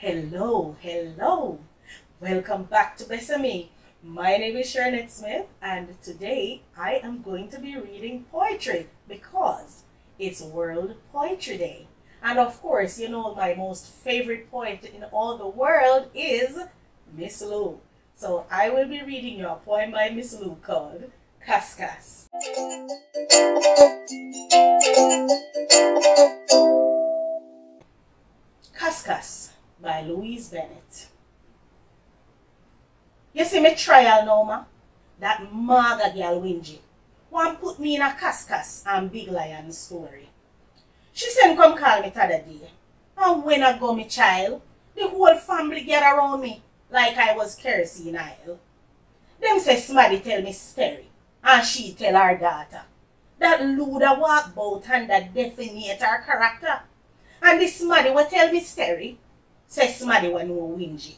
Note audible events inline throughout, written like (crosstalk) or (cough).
Hello, hello. Welcome back to Besami. My name is Shernette Smith, and today I am going to be reading poetry because it's World Poetry Day. And of course, you know my most favorite poet in all the world is Miss Lou. So I will be reading you a poem by Miss Lou called Kas Kas. Louise Bennett. You see me trial now, ma? That maga girl Wingy. One put me in a Kaskas and Big Lion story. She sent come call me t'other day. And when I go, me child, the whole family get around me like I was kerosene oil. Them say somebody tell me story, and she tell her daughter. That Luda walk bout and that definite her character. And this somebody will tell me story, say somebody will know Wingy.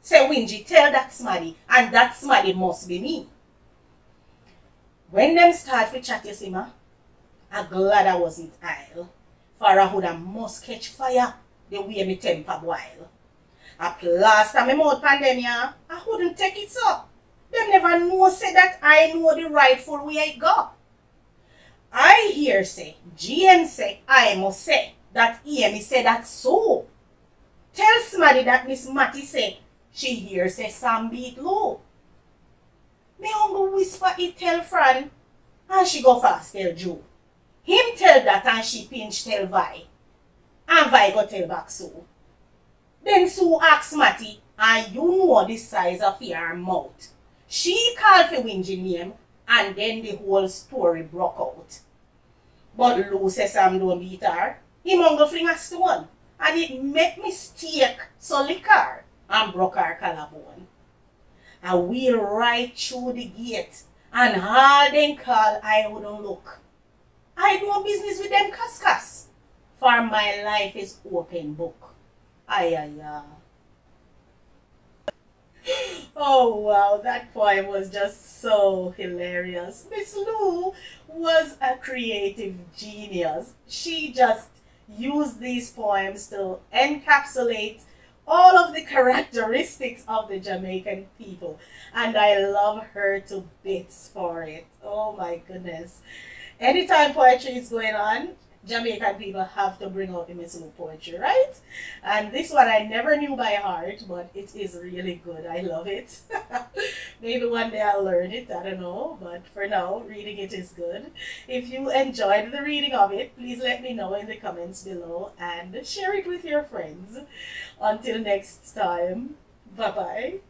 Say Wingy tell that somebody, and that somebody must be me. When them start with chat, you see ma, I'm glad I wasn't idle. For I would must catch fire the way me temper boil. A plaster me mouth pan them ya, I wouldn't take it so. Them never know say that I know the rightful way I go. I hear say, GN say, I must say, that hear me say that so. Tell somebody that Miss Matty say, she hear say Sam beat low. Me uncle whisper it tell Fran, and she go fast tell Joe. Him tell that and she pinch tell Vi. And Vi go tell back so. Then Sue ask Matty, and you know the size of her mouth. She called for Wingy name, and then the whole story broke out. But Lou says Sam don't beat her. He go fling a stone, and it make mistake so liquor and broke her collarbone. And we'll right through the gate, and them call I wouldn't look. I do business with them kaskas, for my life is open book. Ay, ay, ay. (gasps) Oh wow, that poem was just so hilarious. Miss Lou was a creative genius. She just used these poems to encapsulate all of the characteristics of the Jamaican people. And I love her to bits for it. Oh my goodness. Anytime poetry is going on, Jamaican people have to bring out the Miss Lou poetry, right? And this one I never knew by heart, but it is really good. I love it. (laughs) Maybe one day I'll learn it, I don't know. But for now, reading it is good. If you enjoyed the reading of it, please let me know in the comments below and share it with your friends. Until next time, bye-bye.